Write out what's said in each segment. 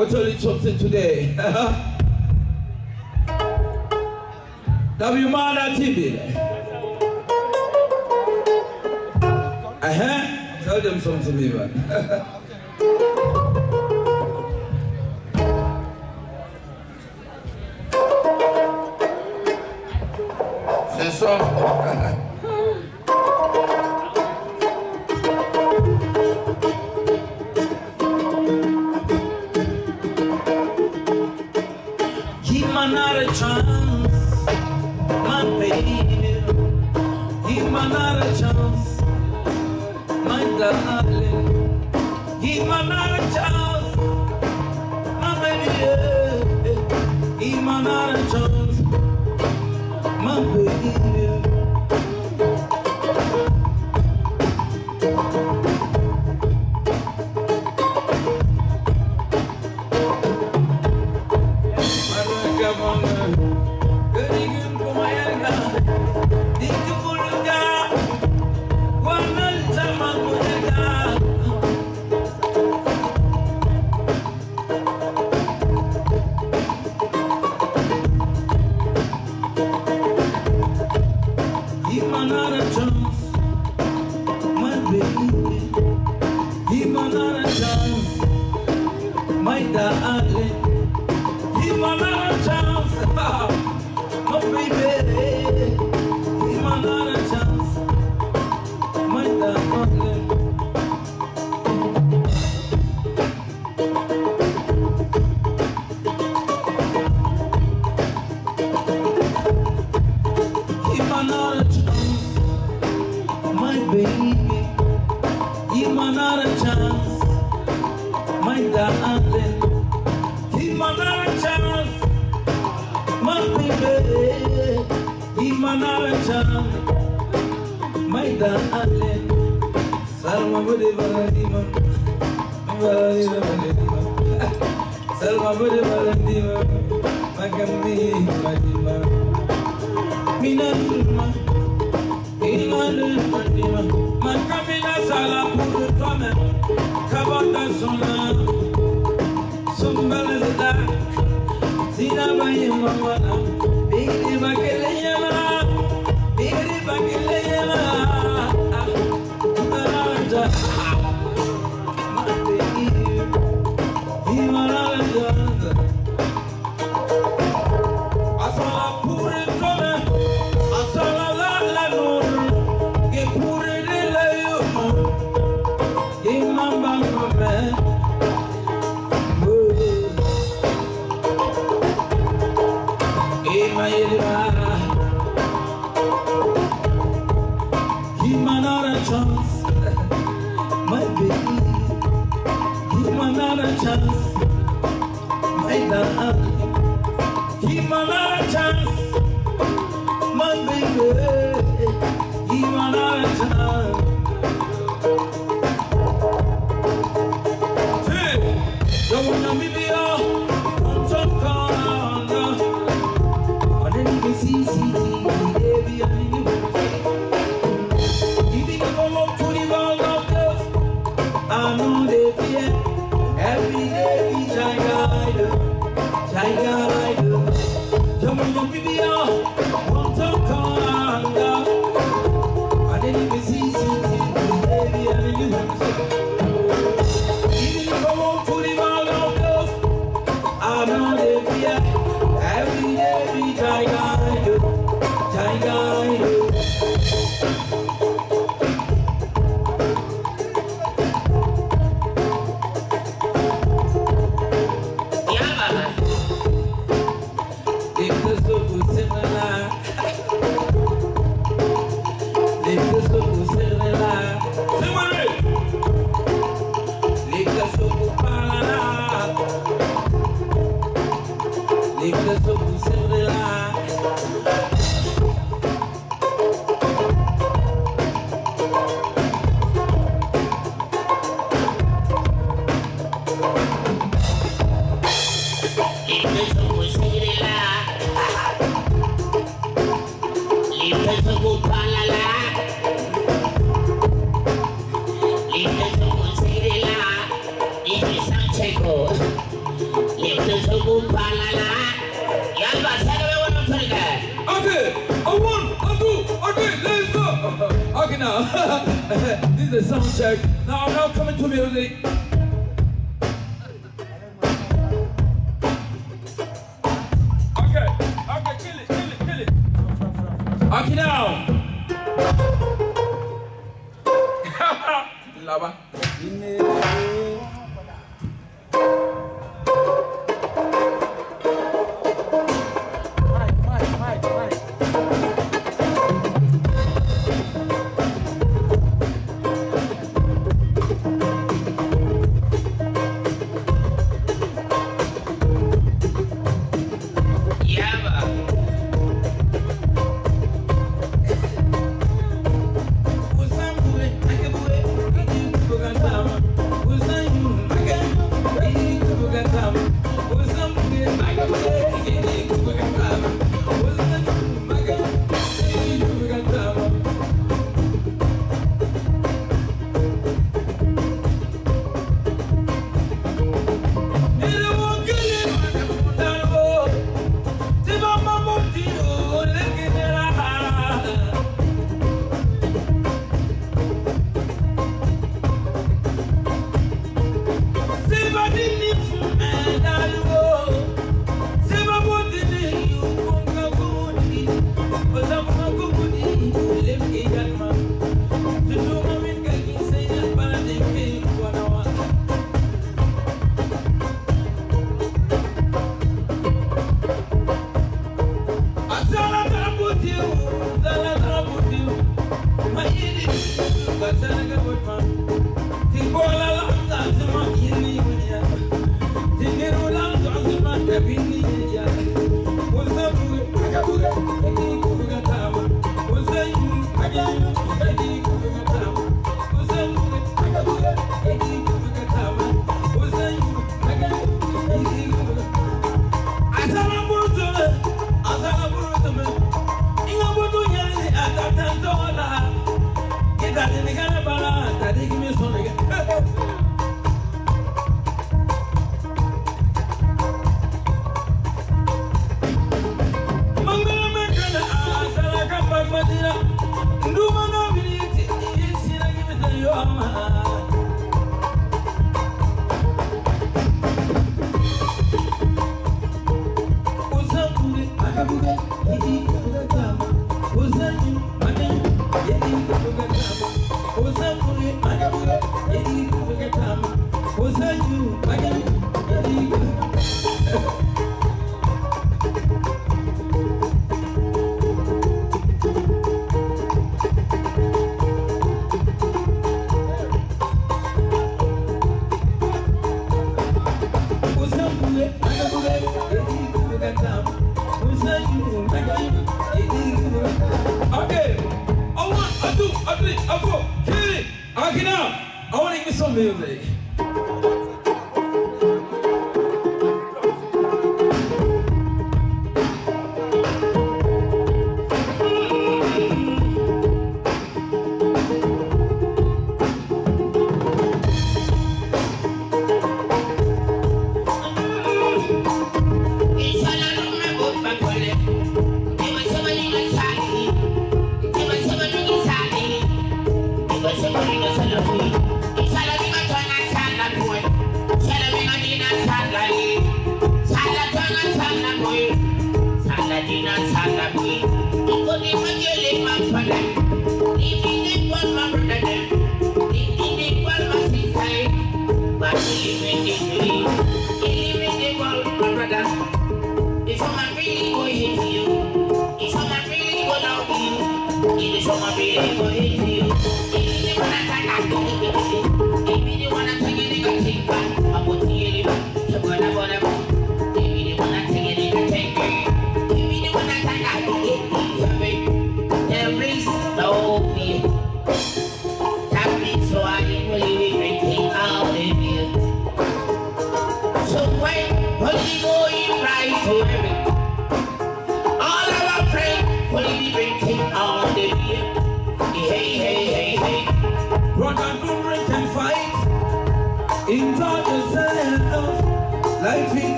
gonna tell you something today. Dabimana TV. Uh-huh. Tell them something, man. Say ça. understanding. Give a chance, my baby. A chance, my darling. Zina bayi mama, big di makele. Okay, now. Lava. Thank you.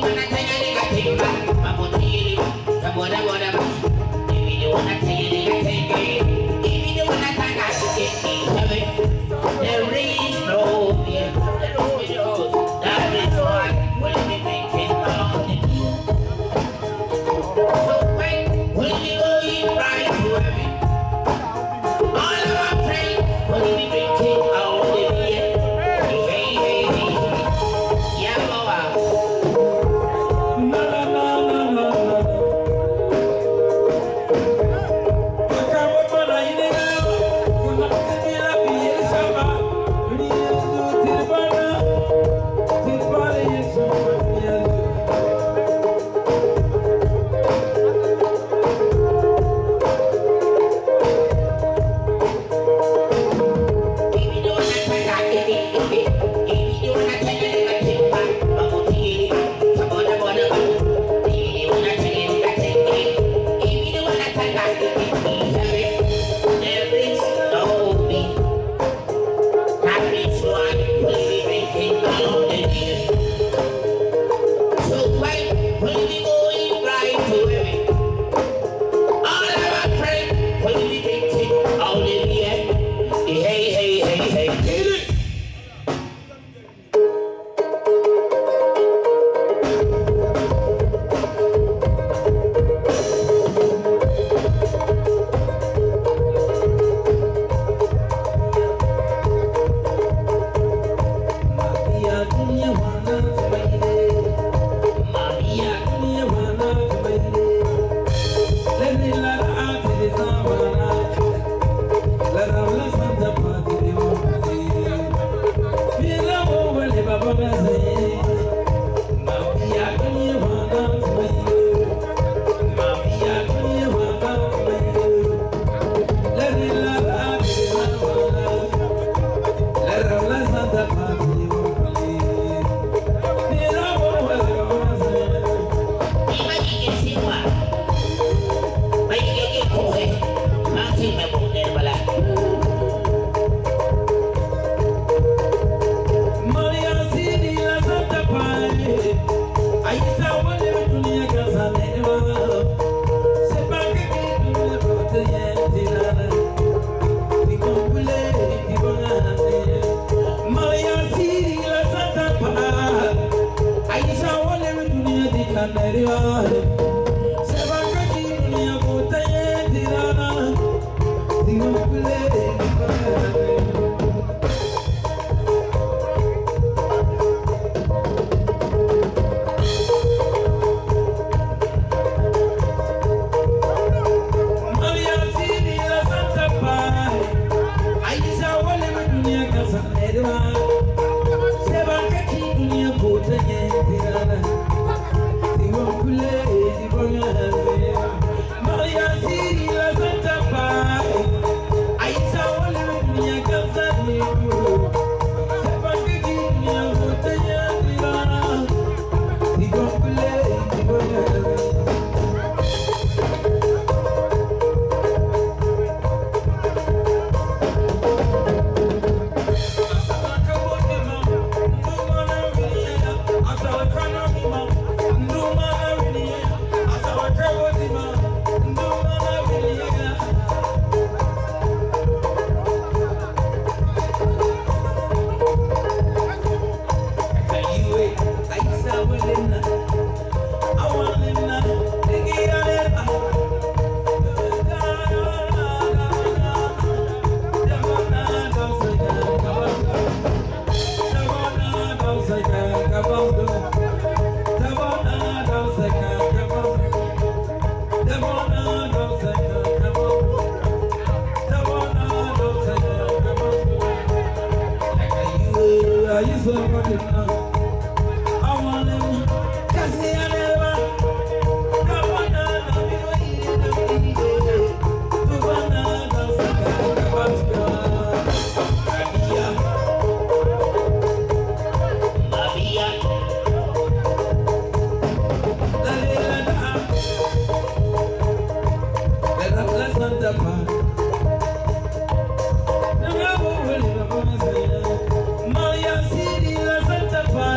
There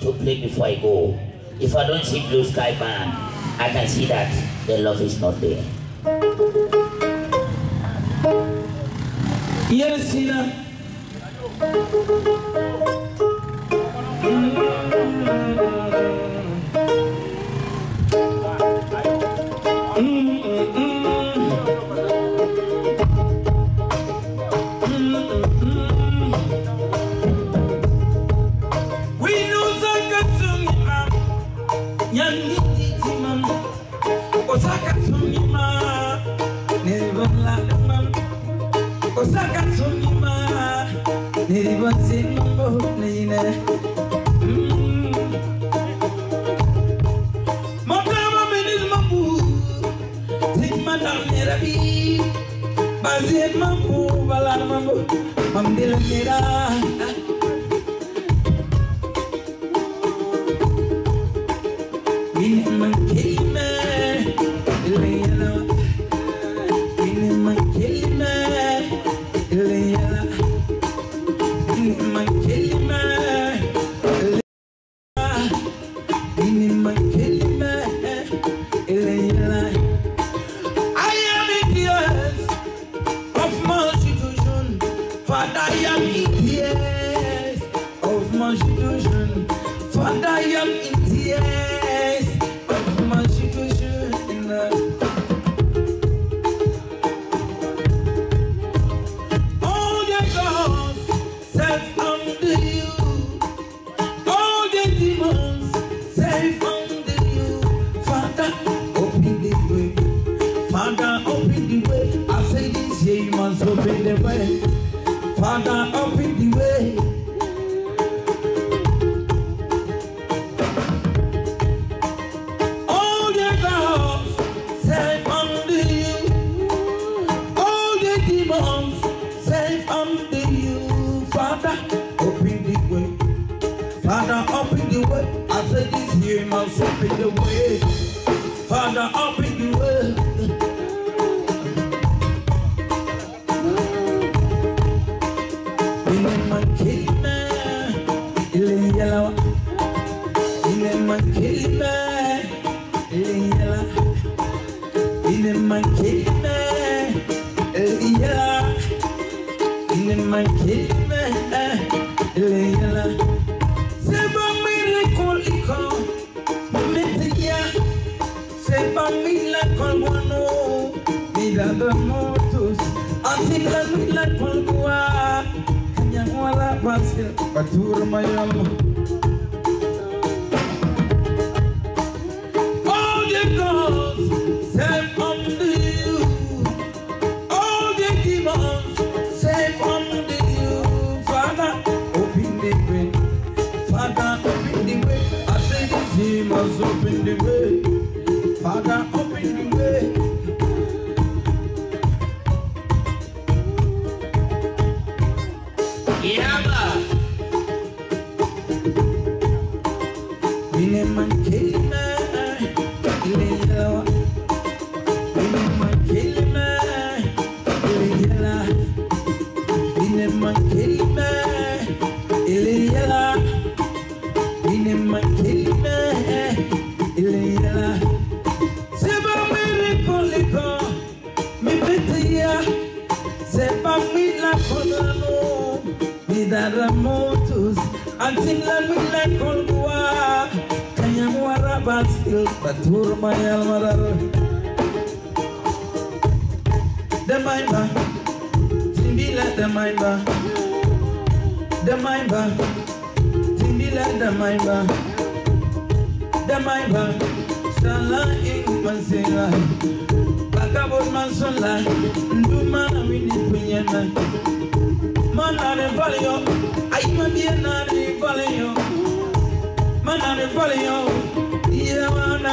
to play before I go. If I don't see Blue Sky Band, I can see that the love is not there. Yes, Antipamila Kolguano, vida de motos, Antipamila Kolgua, Kanyangwala Pasir, Patur Mayalo. Latin lamin lai kon gua Kaya muara batil Batur mayal marar. Damai ba Timbila damai ba Damai ba Timbila damai ba Damai ba Sala ing mansira Bakabot mansola Nduma amini punyana Mana ne valio Ayman yeah, na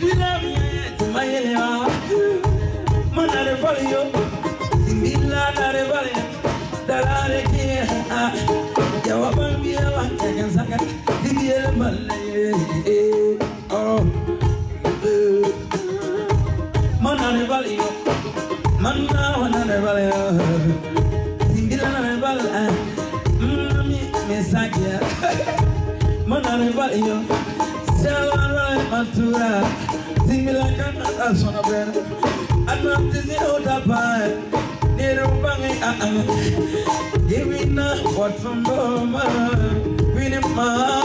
dina mi, tu mai le Mana de valio, ti mila na ki, ya. Wa bambia wa kan sanga, ti biel malle, oh. Wana de valio. Singila Mana de valio, sala matura. Singila kana asona bena. Anam tizi otapa. Nero bangi a a. Yewina watundoma. Winima, na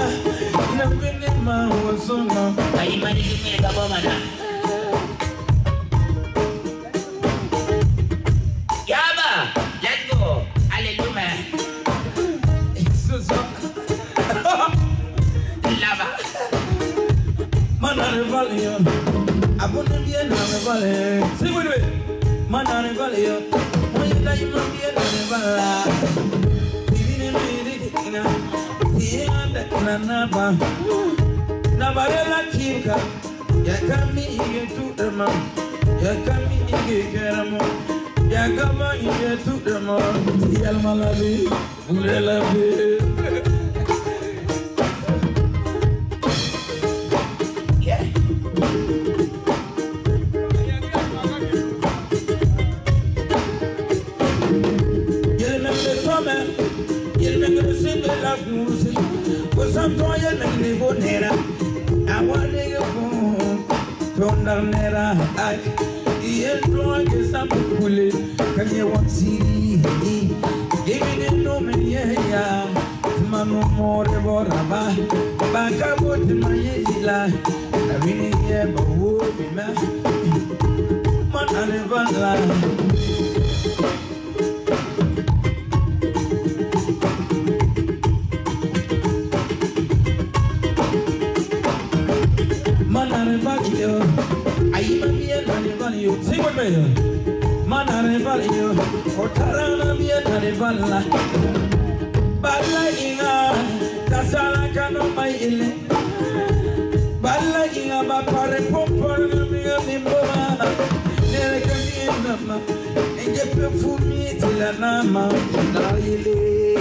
tonda nera ay, yelto ke sampule, kanye wansiri, give me no me ya, manu more boraba, baka bot mayela, avini ye bawo bima, man anevala. Me. Manare valio, otarana miya nare vala. Bala inga, kasala kano mai ile. Bala inga ba pare pompor na miya nimboma. Nere kami nama, enje perfumi tila nama. Na ile,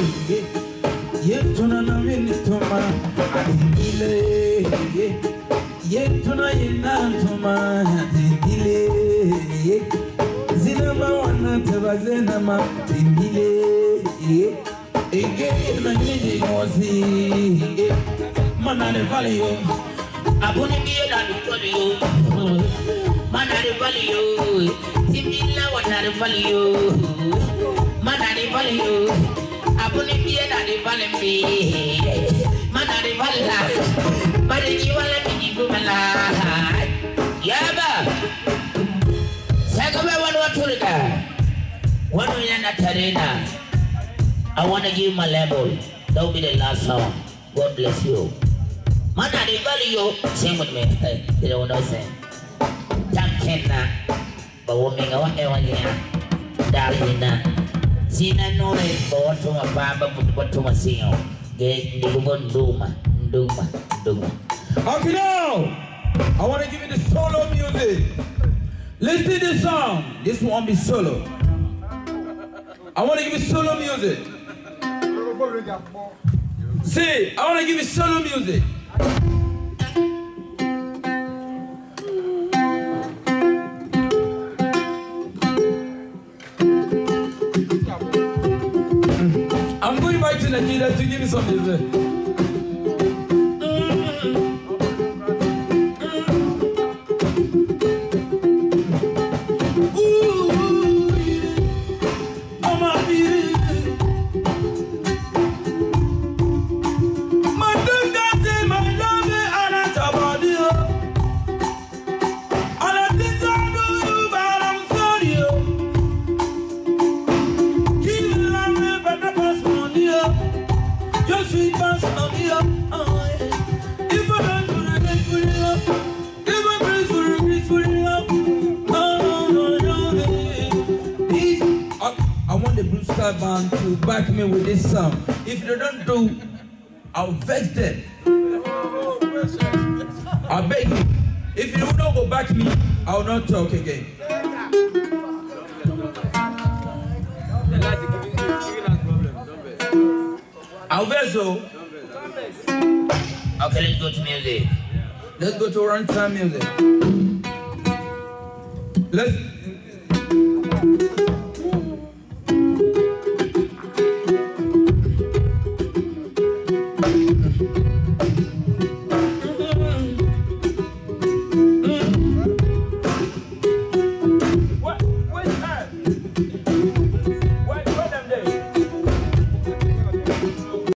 yetuna na vini toma, adile. Yetuna yena toma, adile. Zinama wana teba zinama, adile. Ege na nini ngozi, manane valio. Abuni biyo na dukoli yo. Manari vali yo. Timila wanari vali yo. Manari vali yo. Abuni biyo na di vali mi. Wanu yana arena, I want to give my label. That will be the last song. God bless you. Mana di bali you. sing with me. You don't know sing. Tamken na, bawa mi ngawa ewa niya. Dali na. Sina nore, bawa tuma baba, bawa tuma singo. Ge, ndi ko nduma, nduma, nduma. Okay, now I want to give you the solo music. Listen to this song. This one be solo. I want to give you solo music. See, I want to give you solo music. I'm going back to Nigeria to give you some music. the Blue Sky Band to back me with this song. If they don't do, I'll vex them. I beg you. If you don't go back me, I'll not talk again. Alvezo. vex. Okay, let's go to music. Let's go to runtime music. Let's